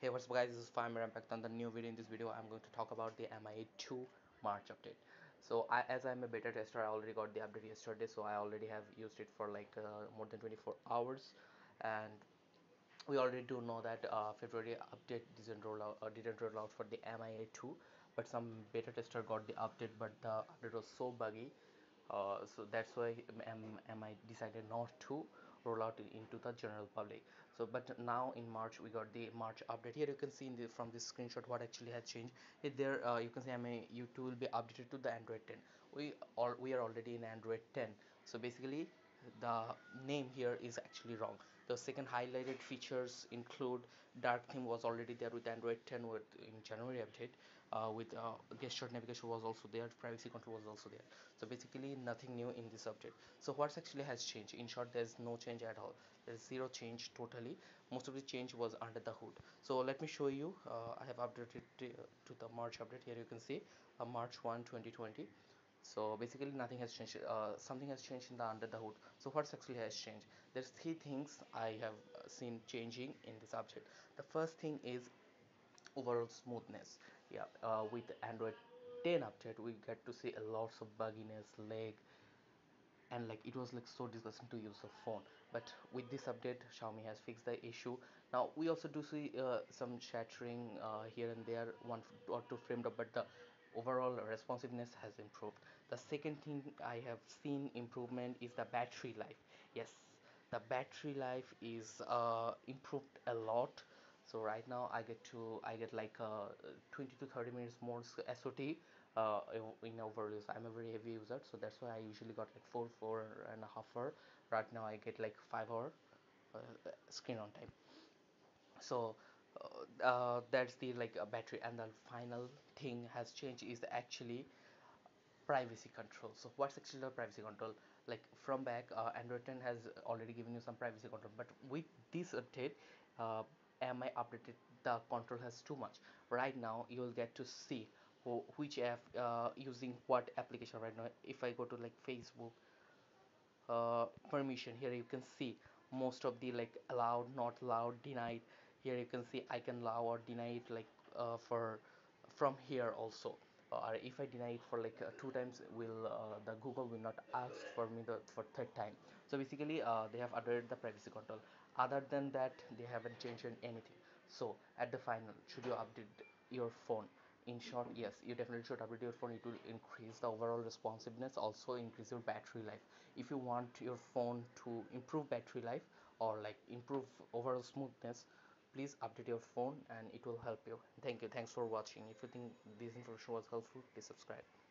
Hey what's up guys? This is Fahim I'm back on the new video. In this video I'm going to talk about the Mi A2 March update. So I, as I'm a beta tester I already got the update yesterday so I already have used it for like uh, more than 24 hours. And we already do know that uh, February update didn't roll out uh, didn't roll out for the Mi A2 but some beta tester got the update but the update was so buggy. Uh, so that's why MI decided not to roll out into the general public. So but now in march we got the march update. Here you can see the, from this screenshot what actually has changed. It there uh, you can see MI u2 will be updated to the android 10 we all we are already in android 10 so basically the name here is actually wrong. The second highlighted features include dark theme was already there with android 10 with in january update uh, with uh, gesture navigation was also there privacy control was also there. So basically nothing new in this update. So what's actually has changed? In short there's no change at all. There's zero change totally. Most of the change was under the hood. So let me show you uh, i have updated to the march update. Here you can see uh, march 1 2020 so basically nothing has changed uh, something has changed in the under the hood. So what's actually has changed? There's three things i have uh, seen changing in this update the first thing is overall smoothness. Yeah uh, with android 10 update we get to see a lots of bugginess lag and like it was like so disgusting to use the phone. But with this update Xiaomi has fixed the issue. Now we also do see uh, some shattering uh, here and there one or two framed up but the overall responsiveness has improved. The second thing I have seen improvement is the battery life. Yes the battery life is uh, improved a lot. So right now I get to I get like uh, 20 to 30 minutes more SOT uh, in overall use I'm a very heavy user so that's why I usually got like 4 4 and a half hour. Right now I get like 5 hour uh, screen on time. So uh, uh, that's the like battery. And the final thing has changed is actually privacy control. So what's actually the privacy control? Like from back uh, android 10 has already given you some privacy control but with this update uh, mi updated? The control has too much. Right now you will get to see which app uh, using what application right now? If i go to like facebook uh, permission here you can see most of the like allowed not allowed denied. Here you can see i can allow or deny it like uh, for from here also. Or if I deny it for like uh, two times will uh, the Google will not ask for me the for third time. So basically uh, they have added the privacy control. Other than that they haven't changed anything. So at the final should you update your phone in short yes you definitely should update your phone. It will increase the overall responsiveness also increase your battery life. If you want your phone to improve battery life or like improve overall smoothness please update your phone and it will help you. Thank you. Thanks for watching. If you think this information was helpful please subscribe